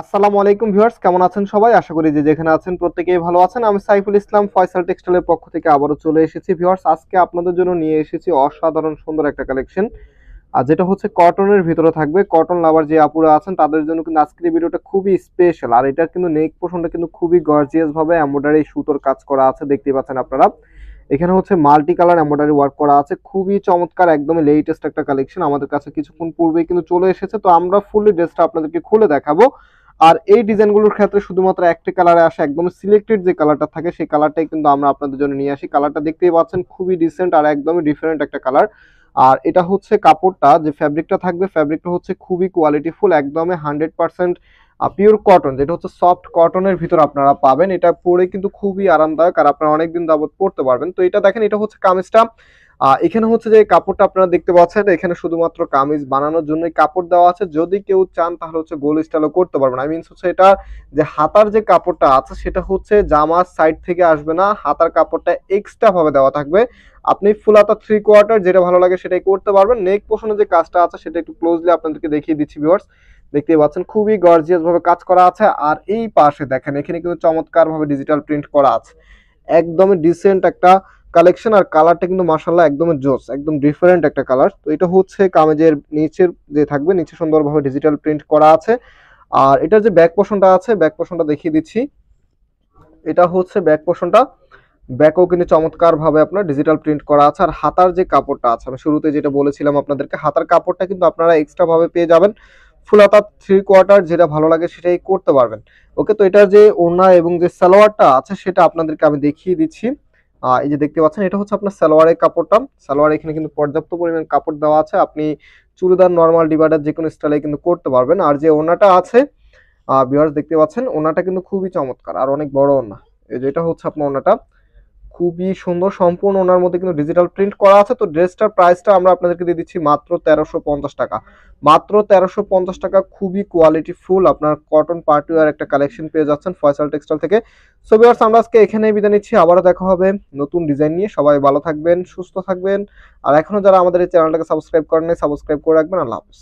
আসসালামু আলাইকুম ভিউয়ার্স, কেমন আছেন সবাই? আশা করি যে যেখানে আছেন প্রত্যেকেই ভালো আছেন। আমি সাইফুল ইসলাম, ফয়সাল টেক্সটাইলের পক্ষ থেকে আবারও চলে এসেছি ভিউয়ার্স। আজকে আপনাদের জন্য নিয়ে এসেছি অসাধারণ সুন্দর একটা কালেকশন। আর যেটা হচ্ছে কটনের ভিতরে থাকবে। কটন লাভার যে আপুরা আছেন, তাদের জন্য কিন্তু আজকের ভিডিওটা খুবই স্পেশাল আর এটা কিন্তু নেক পোষণটা কিন্তু খুবই গর্জিয়াস ভাবে এমব্রয়ডারি সুতোর কাজ করা আছে, দেখতে পাচ্ছেন আপনারা। এখানে হচ্ছে মাল্টি কালার এমব্রয়ডারি ওয়ার্ক করা আছে। খুবই চমৎকার, একদমই লেটেস্ট একটা কালেকশন। আমাদের কাছে কিছুক্ষণ পূর্বেই কিন্তু চলে এসেছে। তো আমরা ফুললি ড্রেসটা আপনাদেরকে খুলে দেখাবো। আর এই ডিজাইনগুলোর ক্ষেত্রে শুধুমাত্র একটি কালারে আসে, একদম সিলেক্টেড যে কালারটা থাকে সেই কালারটাই কিন্তু আমরা আপনাদের জন্য নিয়ে আসি। কালারটা দেখতেই পাচ্ছেন, খুবই ডিসেন্ট আর একদমই ডিফারেন্ট একটা কালার। আর এটা হচ্ছে কাপড়টা, যে ফ্যাব্রিকটা থাকবে ফ্যাব্রিকটা হচ্ছে খুবই কোয়ালিটিফুল একদমই হান্ড্রেড পার্সেন্ট পিওর কটন যেটা হচ্ছে সফট কটনের ভিতর আপনারা পাবেন। এটা পরে কিন্তু খুবই আরামদায়ক আর আপনারা অনেকদিন যাবত পরতে পারবেন। তো এটা দেখেন, এটা হচ্ছে কামিজটা। এখানে হচ্ছে যে কাপড়টা আপনারা দেখতে পাচ্ছেন, এখানে শুধুমাত্র কামিজ বানানোর জন্যই কাপড় দেওয়া আছে। যদি কেউ চান তাহলে হচ্ছে গোল স্টাইলও করতে পারবেন। আই মিনস হচ্ছে এটা যে হাতার যে কাপড়টা আছে, সেটা হচ্ছে জামার সাইড থেকে আসবে না। হাতার কাপড়টা এক্সট্রা ভাবে দেওয়া থাকবে। আপনি ফুল হাতা থ্রি কোয়ার্টার যেটা ভালো লাগে সেটাই করতে পারবেন। নেক পোষণের যে কাজটা আছে, সেটা একটু ক্লোজলি আপনাদেরকে দেখিয়ে দিচ্ছি ভিউয়ার্স দেখতেই পাচ্ছেন, খুবই গর্জিয়াস ভাবে কাজ করা আছে। আর এই পাশে দেখেন, এখানে কিন্তু চমৎকার ভাবে ডিজিটাল প্রিন্ট করা আছে। একদমই ডিসেন্ট একটা কালেকশন আর কালারটা কিন্তু মাসাল্লাহ একদমই জোস, একদম ডিফারেন্ট একটা কালার। তো এটা হচ্ছে কামেজের নিচের যে থাকবে, নিচে সুন্দরভাবে ডিজিটাল প্রিন্ট করা আছে। আর এটার যে ব্যাক পোর্শনটা আছে ব্যাক পোর্শনটা দেখিয়ে দিচ্ছি। এটা হচ্ছে ব্যাক পোর্শনটা ব্যাকও কিন্তু চমৎকার ভাবে আপনার ডিজিটাল প্রিন্ট করা আছে। আর হাতার যে কাপড়টা আছে, আমি শুরুতে যেটা বলেছিলাম আপনাদেরকে, হাতার কাপড়টা কিন্তু আপনারা এক্সট্রা ভাবে পেয়ে যাবেন। ফুল হাতা থ্রি কোয়ার্টার যেটা ভালো লাগে সেটাই করতে পারবেন। ওকে তো এটার যে ওড়না এবং যে সালোয়ারটা আছে, সেটা আপনাদেরকে আমি দেখিয়ে দিচ্ছি। এই যে দেখতে পাচ্ছেন, এটা হচ্ছে আপনার সালোয়ারের কাপড়টা। সালোয়ার এখানে কিন্তু পর্যাপ্ত পরিমাণ কাপড় দেওয়া আছে। আপনি চুড়িদার নর্মাল ডিভাইডার যে কোনো স্টাইলে কিন্তু করতে পারবেন। আর যে ওনাটা আছে ভিউয়ার্স দেখতে পাচ্ছেন, ওনাটা কিন্তু খুবই চমৎকার, আর অনেক বড় ওনা। এই যে এটা হচ্ছে আপনার ওড়নাটা খুবই সুন্দর, সম্পূর্ণ ওনার মধ্যে কিন্তু ডিজিটাল প্রিন্ট করা আছে। তো ড্রেসটার প্রাইসটা আমরা আপনাদেরকে দিয়ে দিচ্ছি মাত্র তেরোশো পঞ্চাশ টাকা। মাত্র তেরোশো পঞ্চাশ টাকা, খুবই কোয়ালিটি ফুল আপনার কটন পার্টিওয়ার একটা কালেকশন পেয়ে যাচ্ছেন ফয়সাল টেক্সটাইল থেকে। সো ভিউয়ার্স আমরা আজকে এখানেই বিদায় নিচ্ছি। আবারও দেখা হবে নতুন ডিজাইন নিয়ে। সবাই ভালো থাকবেন, সুস্থ থাকবেন। আর এখনও যারা আমাদের এই চ্যানেলটাকে সাবস্ক্রাইব করেন সাবস্ক্রাইব করে রাখবেন। আল্লাহ হাফেজ।